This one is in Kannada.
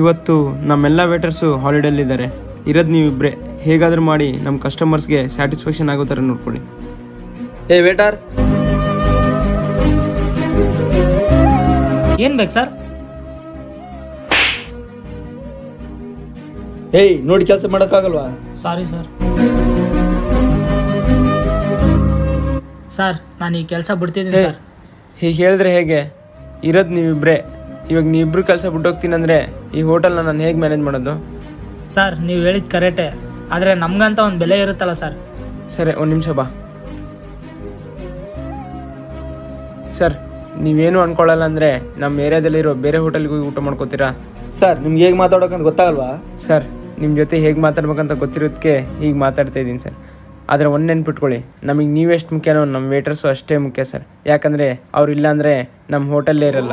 ಇವತ್ತು ನಮ್ಮೆಲ್ಲ ವೇಟರ್ಸು ಹಾಲಿಡೇಲಿದ್ದಾರೆ ಇರೋದು ನೀವಿಬ್ಬರೇ ಹೇಗಾದರೂ ಮಾಡಿ ನಮ್ಮ ಕಸ್ಟಮರ್ಸ್ಗೆ ಸ್ಯಾಟಿಸ್ಫ್ಯಾಕ್ಷನ್ ಆಗೋ ಥರ ನೋಡ್ಕೊಳ್ಳಿ. ಏ ವೇಟರ್ ಏನು ಬೇಕು ಸರ್? ಏಯ್ ನೋಡಿ ಕೆಲಸ ಮಾಡೋಕ್ಕಾಗಲ್ವಾ? ಸಾರಿ ಸರ್ ಸರ್ ನಾನು ಈ ಕೆಲಸ ಬಿಡ್ತಿದ್ದೀನಿ ಸರ್ ಹೀಗೆ ಹೇಳಿದ್ರೆ ಹೇಗೆ? ಇರೋದು ನೀವಿಬ್ಬರೇ ಇವಾಗ ನೀವಿಬ್ರು ಕೆಲಸ ಬಿಟ್ಟೋಗ್ತೀನಂದರೆ ಈ ಹೋಟೆಲ್ನ ನಾನು ಹೇಗೆ ಮ್ಯಾನೇಜ್ ಮಾಡೋದು? ಸರ್ ನೀವು ಹೇಳಿದ ಕರೆಕ್ಟೇ. ಆದರೆ ನಮ್ಗಂತ ಒಂದು ಬೆಲೆ ಇರುತ್ತಲ್ಲ ಸರ್? ಸರಿ ಒಂದು ನಿಮಿಷ ಬಾ. ಸರ್ ನೀವೇನು ಅನ್ಕೊಳ್ಳಲ್ಲ ಅಂದರೆ ನಮ್ಮ ಏರಿಯಾದಲ್ಲಿರೋ ಬೇರೆ ಹೋಟೆಲ್ಗೆ ಹೋಗಿ ಊಟ ಮಾಡ್ಕೋತೀರಾ? ಸರ್ ನಿಮ್ಗೆ ಹೇಗೆ ಮಾತಾಡೋಕಂತ ಗೊತ್ತಾಗಲ್ವಾ? ಸರ್ ನಿಮ್ಮ ಜೊತೆ ಹೇಗೆ ಮಾತಾಡ್ಬೇಕಂತ ಗೊತ್ತಿರೋದಕ್ಕೆ ಹೀಗೆ ಮಾತಾಡ್ತಾ ಇದ್ದೀನಿ ಸರ್. ಆದರೆ ಒಂದು ನೆನ್ಪಿಟ್ಕೊಳ್ಳಿ ನಮಗೆ ನೀವೆಷ್ಟು ಮುಖ್ಯನೋ ನಮ್ಮ ವೇಟರ್ಸು ಅಷ್ಟೇ ಮುಖ್ಯ ಸರ್. ಯಾಕಂದರೆ ಅವ್ರು ಇಲ್ಲ ಅಂದರೆ ನಮ್ಮ ಹೋಟೆಲ್ಲೇ ಇರಲ್ಲ.